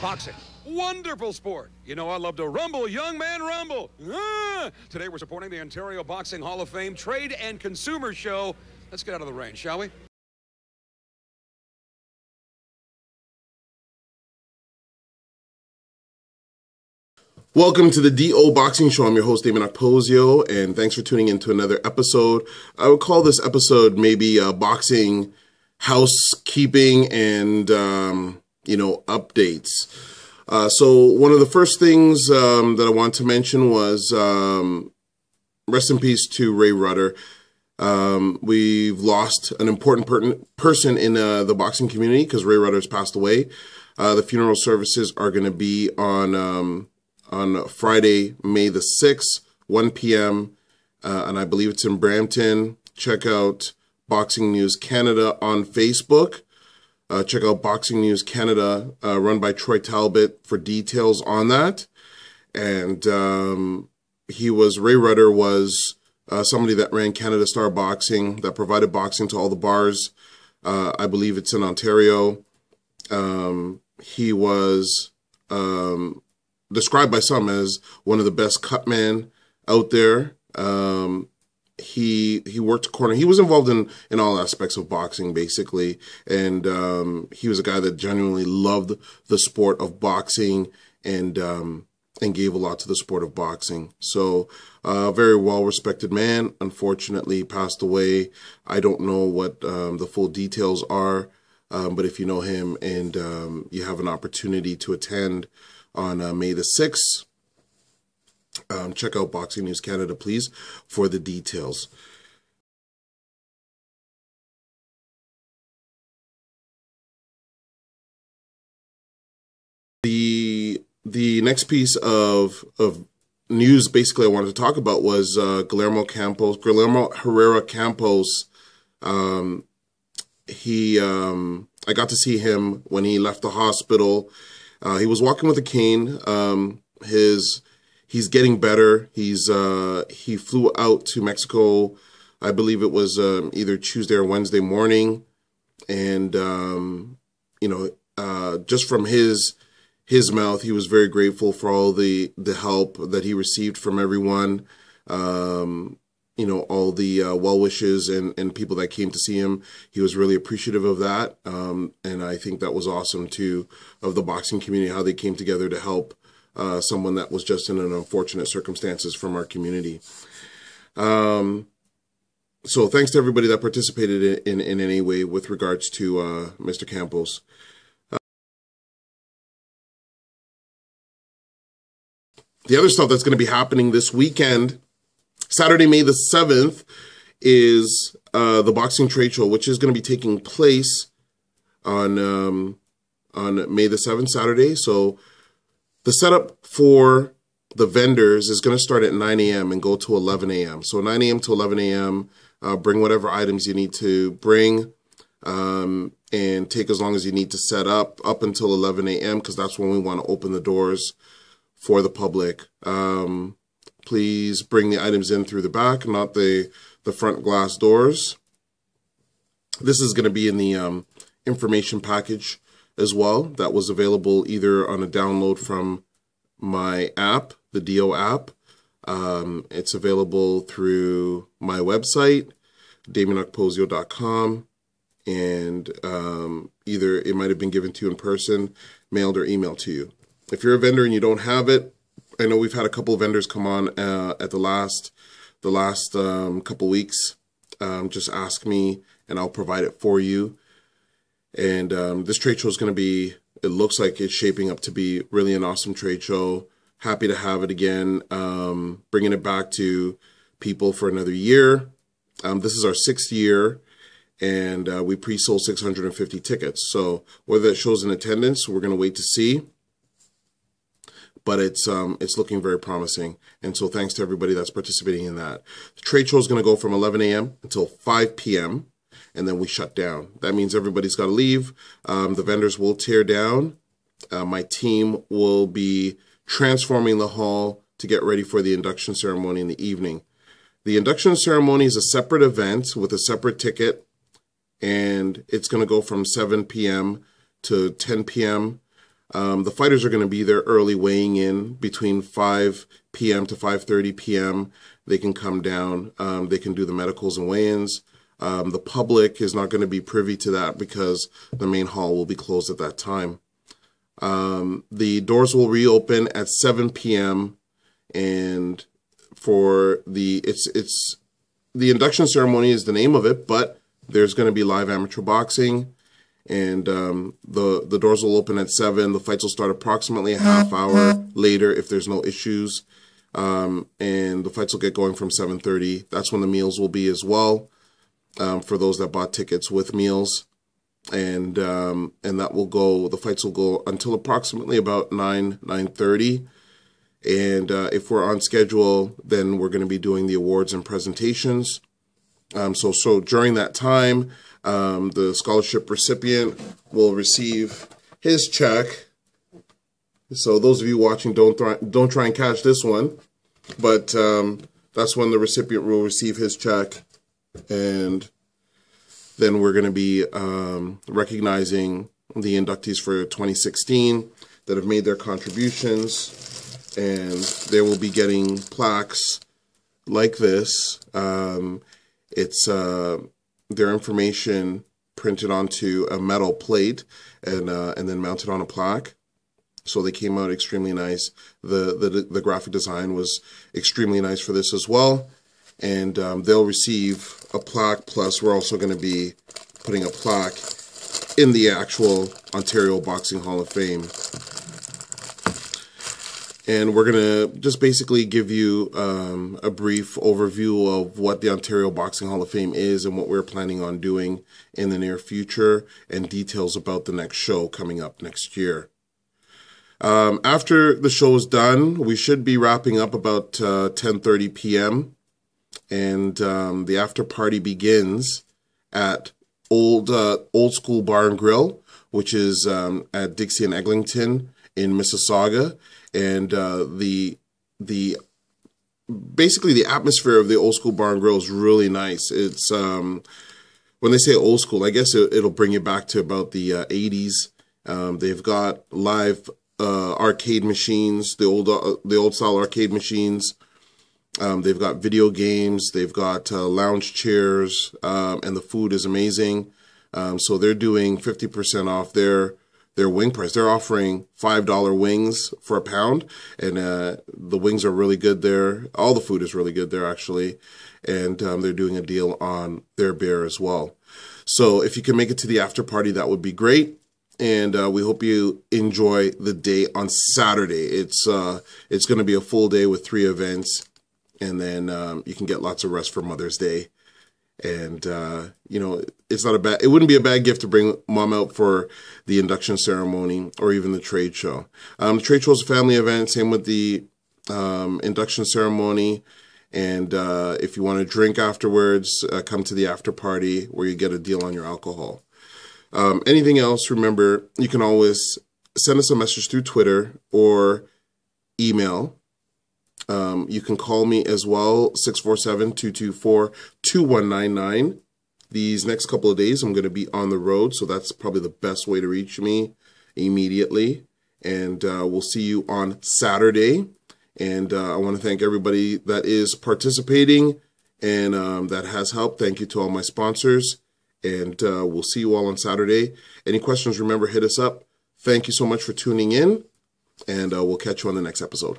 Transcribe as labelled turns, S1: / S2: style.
S1: Boxing. Wonderful sport. You know, I love to rumble, young man, rumble. Ah! Today we're supporting the Ontario Boxing Hall of Fame Trade and Consumer Show. Let's get out of the rain, shall we?
S2: Welcome to the DO Boxing Show. I'm your host, Dameon Okposio, and thanks for tuning in to another episode. I would call this episode maybe uh, boxing housekeeping and, um, you know, updates. Uh, so one of the first things um, that I want to mention was um, rest in peace to Ray Rutter. Um, we've lost an important per- person in uh, the boxing community because Ray Rutter has passed away. Uh, the funeral services are going to be on um, on Friday, May the 6th, 1 p.m. Uh, and I believe it's in Brampton. Check out Boxing News Canada on Facebook. Uh, check out Boxing News Canada, uh, run by Troy Talbot, for details on that. And um, he was, Ray Rutter was uh, somebody that ran Canada Star Boxing, that provided boxing to all the bars. Uh, I believe it's in Ontario. Um, he was um, described by some as one of the best cutmen out there. He he worked corner. He was involved in in all aspects of boxing, basically, and um, he was a guy that genuinely loved the sport of boxing and um, and gave a lot to the sport of boxing. So, a uh, very well respected man. Unfortunately, passed away. I don't know what um, the full details are, um, but if you know him and um, you have an opportunity to attend on uh, May the 6th. Um, check out Boxing News Canada, please, for the details. The the next piece of of news, basically, I wanted to talk about was uh, Guillermo Campos, Guillermo Herrera Campos. Um, he, um, I got to see him when he left the hospital uh, he was walking with a cane. Um, his he's getting better. He's uh, he flew out to Mexico. I believe it was um, either Tuesday or Wednesday morning, and um, you know, uh, just from his his mouth, he was very grateful for all the the help that he received from everyone. Um, you know all the uh, well wishes and and people that came to see him. He was really appreciative of that, um, and I think that was awesome too of the boxing community how they came together to help uh, someone that was just in an unfortunate circumstances from our community. Um, so thanks to everybody that participated in, in, in any way with regards to uh, Mr. Campos. Uh, the other stuff that's going to be happening this weekend Saturday, May the 7th is uh, the boxing trade show, which is going to be taking place on um, on May the 7th, Saturday. So the setup for the vendors is going to start at 9 a.m. and go to 11 a.m. So 9 a.m. to 11 a.m. Uh, bring whatever items you need to bring um, and take as long as you need to set up up until 11 a.m. because that's when we want to open the doors for the public. Um, Please bring the items in through the back, not the, the front glass doors. This is going to be in the um, information package as well that was available either on a download from my app, the DO app. Um, it's available through my website, dameonokposio.com, and um, either it might have been given to you in person, mailed, or emailed to you. If you're a vendor and you don't have it, I know we've had a couple of vendors come on uh, at the last the last um, couple weeks. Um, just ask me, and I'll provide it for you. And um, this trade show is going to be. It looks like it's shaping up to be really an awesome trade show. Happy to have it again. Um, bringing it back to people for another year. Um, this is our sixth year, and uh, we pre-sold 650 tickets. So whether that shows in attendance, we're going to wait to see but it's um, it's looking very promising. And so thanks to everybody that's participating in that. The trade show is going to go from 11 a.m. until 5 p.m. and then we shut down. That means everybody's got to leave. Um, the vendors will tear down. Uh, my team will be transforming the hall to get ready for the induction ceremony in the evening. The induction ceremony is a separate event with a separate ticket, and it's going to go from 7 p.m. to 10 p.m. Um, the fighters are going to be there early, weighing in between 5 p.m. to 5:30 p.m. They can come down. Um, they can do the medicals and weigh-ins. Um, the public is not going to be privy to that because the main hall will be closed at that time. Um, the doors will reopen at 7 p.m. and for the it's it's the induction ceremony is the name of it, but there's going to be live amateur boxing, and um, the the doors will open at seven. The fights will start approximately a half hour later if there's no issues, um, and the fights will get going from seven thirty. That's when the meals will be as well, um, for those that bought tickets with meals, and um, and that will go. The fights will go until approximately about nine nine thirty. And uh, if we're on schedule, then we're going to be doing the awards and presentations. Um, so, so during that time, um, the scholarship recipient will receive his check. So those of you watching, don't try, don't try and catch this one, but um, that's when the recipient will receive his check, and then we're going to be um, recognizing the inductees for 2016 that have made their contributions and they will be getting plaques like this. Um, it's uh, their information printed onto a metal plate and uh, and then mounted on a plaque. So they came out extremely nice. The the the graphic design was extremely nice for this as well, and um, they'll receive a plaque. Plus, we're also going to be putting a plaque in the actual Ontario Boxing Hall of Fame and we're going to just basically give you um, a brief overview of what the Ontario Boxing Hall of Fame is and what we're planning on doing in the near future and details about the next show coming up next year. Um, after the show is done, we should be wrapping up about 10:30 uh, p.m. and um, the after party begins at Old uh, Old School Bar and Grill, which is um, at Dixie and Eglinton in Mississauga and uh, the the basically the atmosphere of the old school bar and grill is really nice. It's um, when they say old school, I guess it, will bring you back to about the uh, 80s. Um, they've got live uh, arcade machines, the old uh, the old style arcade machines. Um, they've got video games. They've got uh, lounge chairs, um, and the food is amazing. Um, so they're doing 50% off their their wing price. They're offering five dollar wings for a pound, and uh, the wings are really good there. All the food is really good there actually, and um, they're doing a deal on their beer as well. So if you can make it to the after party, that would be great. And uh, we hope you enjoy the day on Saturday. It's uh, it's going to be a full day with three events, and then um, you can get lots of rest for Mother's Day. And uh, you know it's not a bad it wouldn't be a bad gift to bring mom out for the induction ceremony or even the trade show. Um, the trade show is a family event same with the um, induction ceremony. And uh, if you want to drink afterwards uh, come to the after party where you get a deal on your alcohol. Um, anything else remember you can always send us a message through twitter or email um, you can call me as well, 647 224 2199. These next couple of days, I'm going to be on the road, so that's probably the best way to reach me immediately. And uh, we'll see you on Saturday. And uh, I want to thank everybody that is participating and um, that has helped. Thank you to all my sponsors. And uh, we'll see you all on Saturday. Any questions, remember, hit us up. Thank you so much for tuning in, and uh, we'll catch you on the next episode.